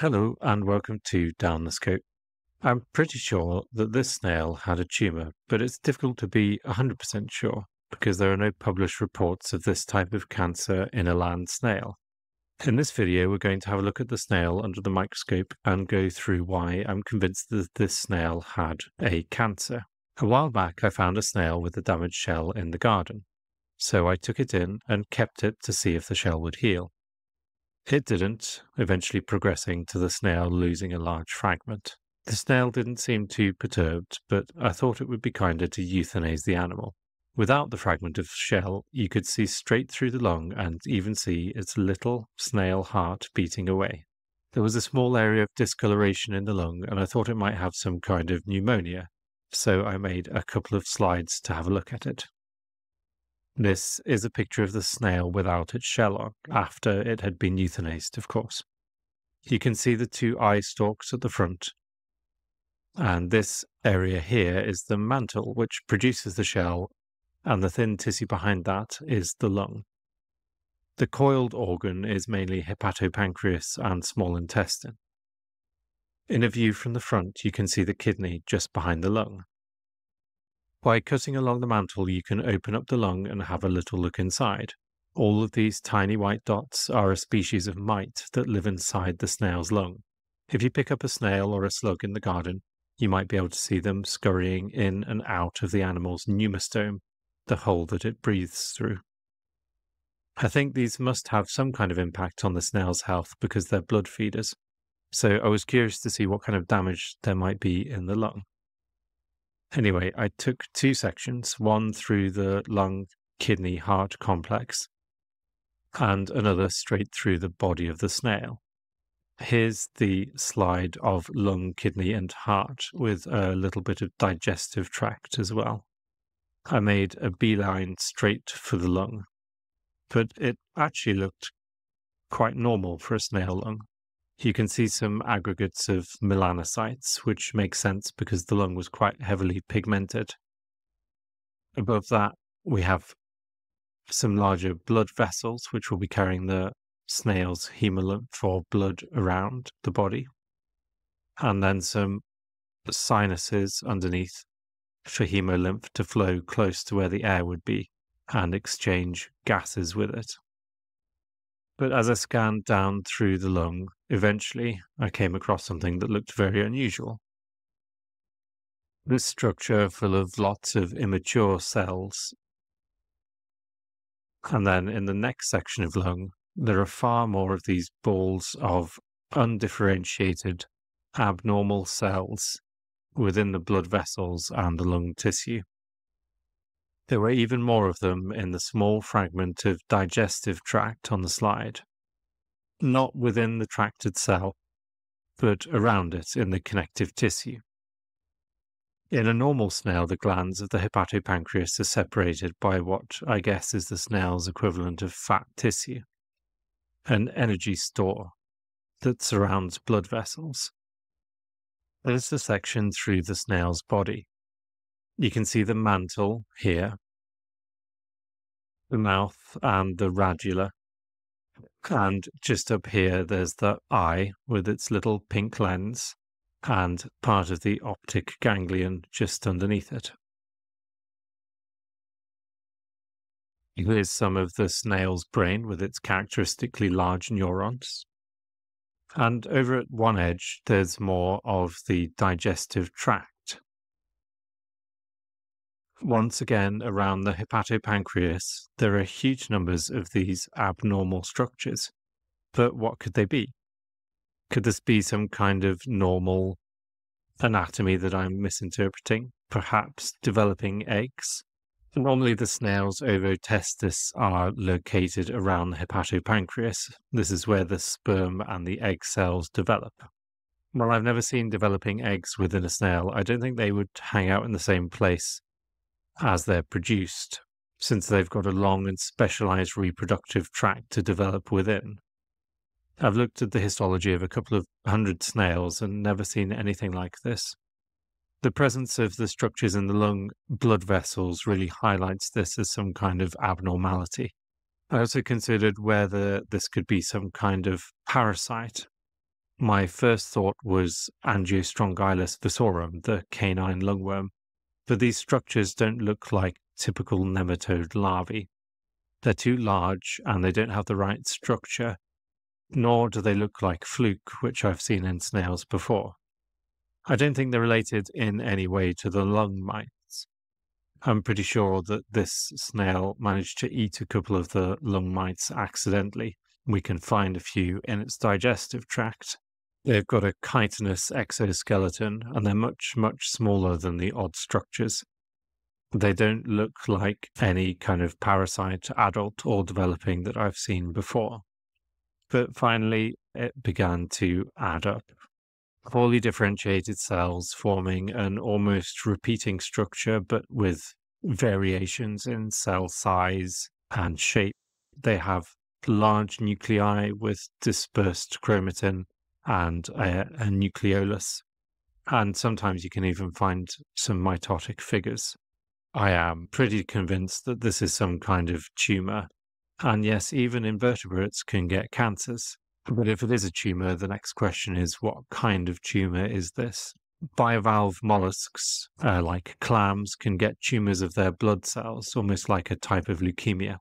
Hello and welcome to Down the Scope. I'm pretty sure that this snail had a tumour, but it's difficult to be 100% sure because there are no published reports of this type of cancer in a land snail. In this video, we're going to have a look at the snail under the microscope and go through why I'm convinced that this snail had a cancer. A while back, I found a snail with a damaged shell in the garden, so I took it in and kept it to see if the shell would heal. It didn't, eventually progressing to the snail losing a large fragment. The snail didn't seem too perturbed, but I thought it would be kinder to euthanize the animal. Without the fragment of shell, you could see straight through the lung and even see its little snail heart beating away. There was a small area of discoloration in the lung, and I thought it might have some kind of pneumonia, so I made a couple of slides to have a look at it. This is a picture of the snail without its shell on, mm. after it had been euthanized, of course. You can see the two eye stalks at the front. And this area here is the mantle, which produces the shell, and the thin tissue behind that is the lung. The coiled organ is mainly hepatopancreas and small intestine. In a view from the front, you can see the kidney just behind the lung. By cutting along the mantle, you can open up the lung and have a little look inside. All of these tiny white dots are a species of mite that live inside the snail's lung. If you pick up a snail or a slug in the garden, you might be able to see them scurrying in and out of the animal's pneumostome, the hole that it breathes through. I think these must have some kind of impact on the snail's health because they're blood feeders. So I was curious to see what kind of damage there might be in the lung. Anyway, I took two sections, one through the lung kidney heart complex and another straight through the body of the snail. Here's the slide of lung, kidney, and heart with a little bit of digestive tract as well. I made a beeline straight for the lung, but it actually looked quite normal for a snail lung. You can see some aggregates of melanocytes, which makes sense because the lung was quite heavily pigmented. Above that, we have some larger blood vessels, which will be carrying the snail's hemolymph or blood around the body. And then some sinuses underneath for hemolymph to flow close to where the air would be and exchange gases with it. But as I scanned down through the lung, eventually I came across something that looked very unusual. This structure full of lots of immature cells. And then in the next section of lung, there are far more of these balls of undifferentiated abnormal cells within the blood vessels and the lung tissue. There were even more of them in the small fragment of digestive tract on the slide. Not within the tracted cell, but around it in the connective tissue. In a normal snail, the glands of the hepatopancreas are separated by what I guess is the snail's equivalent of fat tissue, an energy store that surrounds blood vessels. There's the section through the snail's body, you can see the mantle here, the mouth and the radula. And just up here, there's the eye with its little pink lens and part of the optic ganglion just underneath it. Here's some of the snail's brain with its characteristically large neurons. And over at one edge, there's more of the digestive tract once again, around the hepatopancreas, there are huge numbers of these abnormal structures. But what could they be? Could this be some kind of normal anatomy that I'm misinterpreting? Perhaps developing eggs? Normally, the snail's ovotestis are located around the hepatopancreas. This is where the sperm and the egg cells develop. While I've never seen developing eggs within a snail, I don't think they would hang out in the same place as they're produced, since they've got a long and specialized reproductive tract to develop within. I've looked at the histology of a couple of hundred snails and never seen anything like this. The presence of the structures in the lung blood vessels really highlights this as some kind of abnormality. I also considered whether this could be some kind of parasite. my first thought was Angiostrongylus vasorum, the canine lungworm, but these structures don't look like typical nematode larvae. They're too large and they don't have the right structure, nor do they look like fluke, which I've seen in snails before. I don't think they're related in any way to the lung mites. I'm pretty sure that this snail managed to eat a couple of the lung mites accidentally. We can find a few in its digestive tract. They've got a chitinous exoskeleton and they're much, much smaller than the odd structures. They don't look like any kind of parasite, adult or developing that I've seen before. But finally, it began to add up. Poorly differentiated cells forming an almost repeating structure, but with variations in cell size and shape. They have large nuclei with dispersed chromatin and a, a nucleolus. And sometimes you can even find some mitotic figures. I am pretty convinced that this is some kind of tumor. And yes, even invertebrates can get cancers. But if it is a tumor, the next question is what kind of tumor is this? Bivalve mollusks, uh, like clams, can get tumors of their blood cells, almost like a type of leukemia.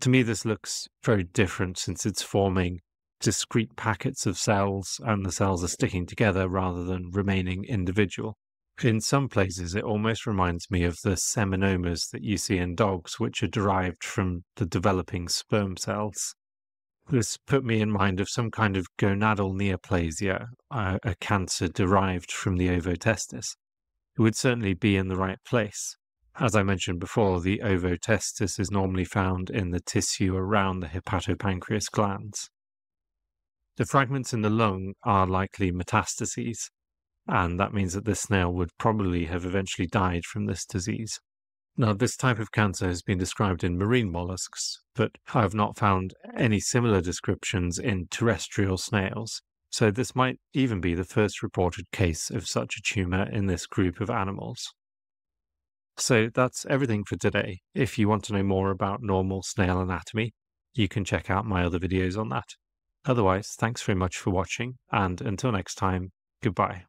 To me, this looks very different since it's forming discrete packets of cells and the cells are sticking together rather than remaining individual. In some places, it almost reminds me of the seminomas that you see in dogs, which are derived from the developing sperm cells. This put me in mind of some kind of gonadal neoplasia, a cancer derived from the ovotestis. It would certainly be in the right place. As I mentioned before, the ovotestis is normally found in the tissue around the hepatopancreas glands. The fragments in the lung are likely metastases, and that means that this snail would probably have eventually died from this disease. Now, this type of cancer has been described in marine mollusks, but I have not found any similar descriptions in terrestrial snails, so this might even be the first reported case of such a tumor in this group of animals. So that's everything for today. If you want to know more about normal snail anatomy, you can check out my other videos on that. Otherwise, thanks very much for watching, and until next time, goodbye.